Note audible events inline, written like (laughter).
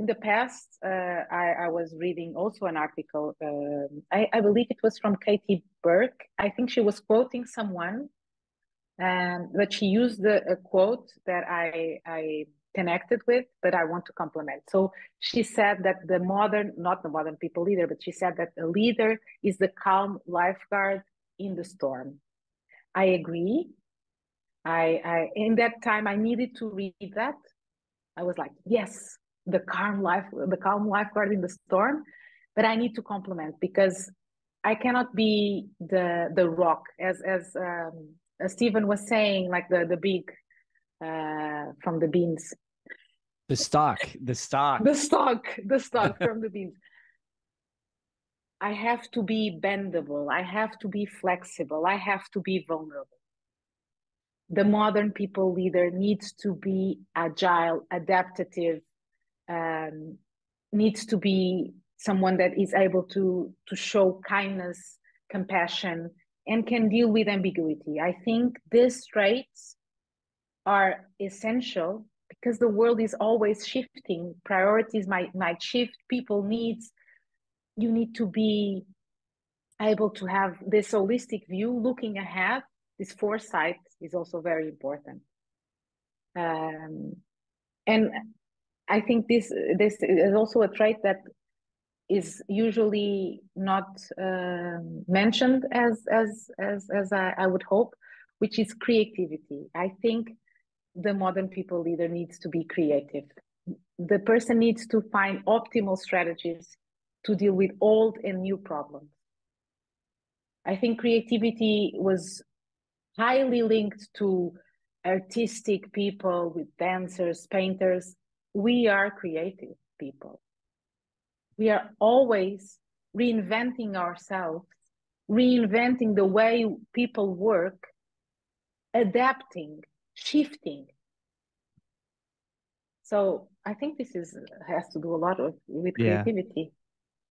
in the past, uh, I, I, was reading also an article. Um, I, I, believe it was from Katie Burke. I think she was quoting someone, um, but she used a, a quote that I, I connected with, but I want to complement. So she said that the modern, not the modern people leader, but she said that a leader is the calm lifeguard in the storm. I agree. I, I in that time I needed to read that. I was like, yes, the calm life, the calm lifeguard in the storm, but I need to complement because I cannot be the the rock as as um, as Stephen was saying, like the the big uh, from the beans. The stock, the stock, the stock, the stock (laughs) from the beans. I have to be bendable. I have to be flexible. I have to be vulnerable. The modern people leader needs to be agile, adaptive, um, needs to be someone that is able to to show kindness, compassion, and can deal with ambiguity. I think these traits are essential because the world is always shifting. Priorities might might shift. People needs. You need to be able to have this holistic view, looking ahead. This foresight is also very important. Um, and I think this this is also a trait that is usually not uh, mentioned as as as as I, I, would hope, which is creativity. I think the modern people leader needs to be creative. The person needs to find optimal strategies to deal with old and new problems. I think creativity was highly linked to artistic people with dancers, painters, we are creative people. We are always reinventing ourselves, reinventing the way people work, adapting, shifting. So I think this is has to do a lot of with creativity.